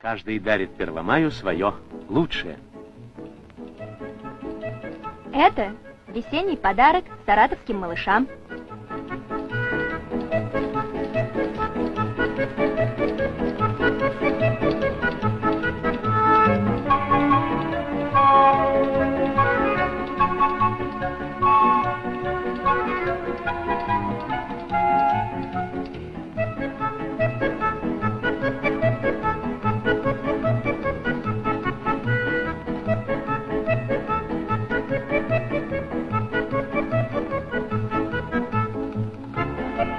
Каждый дарит Первомаю свое лучшее. Это весенний подарок саратовским малышам.